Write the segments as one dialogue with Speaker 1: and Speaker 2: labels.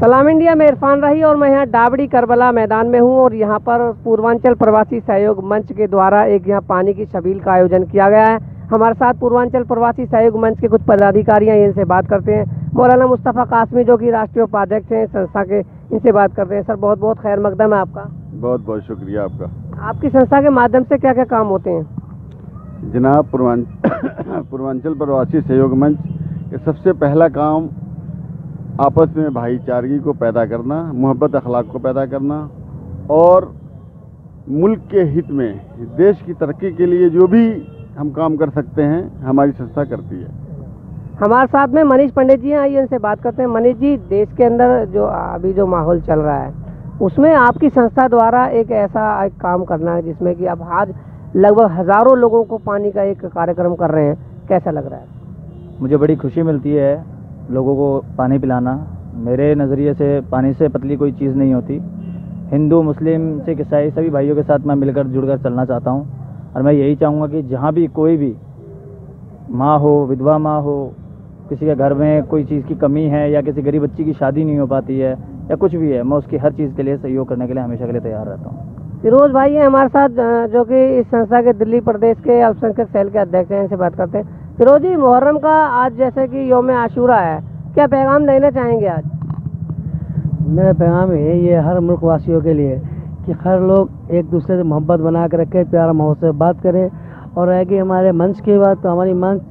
Speaker 1: सलाम इंडिया में इरफान रही और मैं यहाँ डाबड़ी करबला मैदान में हूँ और यहाँ पर पूर्वांचल प्रवासी सहयोग मंच के द्वारा एक यहाँ पानी की छबील का आयोजन किया गया है। हमारे साथ पूर्वांचल प्रवासी सहयोग मंच के कुछ पदाधिकारी हैं इनसे बात करते हैं। मौलाना मुस्तफ़ा कासमी जो कि राष्ट्रीय उपाध्यक्ष हैं संस्था के इनसे बात करते हैं। सर बहुत बहुत खैर मकदम है आपका।
Speaker 2: बहुत बहुत शुक्रिया आपका।
Speaker 1: आपकी संस्था के माध्यम से क्या क्या काम होते हैं?
Speaker 2: जनाब पूर्वांच पूर्वांचल प्रवासी सहयोग मंच सबसे पहला काम आपस में भाईचारगी को पैदा करना मोहब्बत अखलाक को पैदा करना और मुल्क के हित में देश की तरक्की के लिए जो भी हम काम कर सकते हैं हमारी संस्था करती है।
Speaker 1: हमारे साथ में मनीष पंडित जी हैं आइए इनसे बात करते हैं। मनीष जी देश के अंदर जो अभी जो माहौल चल रहा है उसमें आपकी संस्था द्वारा एक ऐसा एक काम करना है जिसमें कि आप आज लगभग हज़ारों लोगों को पानी का एक कार्यक्रम कर रहे हैं कैसा लग रहा है?
Speaker 3: मुझे बड़ी खुशी मिलती है लोगों को पानी पिलाना। मेरे नज़रिए से पानी से पतली कोई चीज़ नहीं होती। हिंदू, मुस्लिम, सिख, ईसाई सभी भाइयों के साथ मैं मिलकर, जुड़कर चलना चाहता हूँ। और मैं यही चाहूँगा कि जहाँ भी कोई भी माँ हो, विधवा माँ हो, किसी के घर में कोई चीज़ की कमी है या किसी गरीब बच्ची की शादी नहीं हो पाती है या कुछ भी है, मैं उसकी हर चीज़ के लिए सहयोग करने के लिए हमेशा के लिए तैयार रहता हूँ।
Speaker 1: फिरोज भाई हैं हमारे साथ जो कि इस संस्था के दिल्ली प्रदेश के अल्पसंख्यक सेल के अध्यक्ष हैं, इनसे बात करते हैं। फिरोज, मुहर्रम का आज जैसे कि योम आशूरा है। क्या पैगाम देना चाहेंगे आज?
Speaker 4: मेरा पैगाम यही है हर मुल्क वासियों के लिए कि हर लोग एक दूसरे से मोहब्बत बना कर रखें, प्यार माहौल से बात करें। और है कि हमारे मंच की बात तो हमारी मंच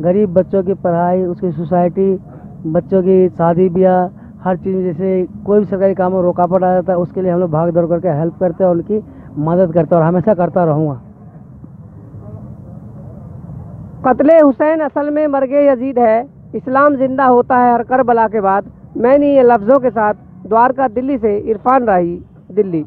Speaker 4: गरीब बच्चों की पढ़ाई, उसकी सोसाइटी, बच्चों की शादी ब्याह, हर चीज़ में जैसे कोई भी सरकारी काम में रुकावट आ जाता है, उसके लिए हम लोग भाग दौड़ करके हेल्प करते हैं उनकी मदद करते हैं और हमेशा करता रहूँगा।
Speaker 1: कत्ले हुसैन असल में मरगे यजीद है। इस्लाम ज़िंदा होता है हर करबला के बाद। मैंने ये लफ्ज़ों के साथ द्वारका दिल्ली से इरफान राही, दिल्ली।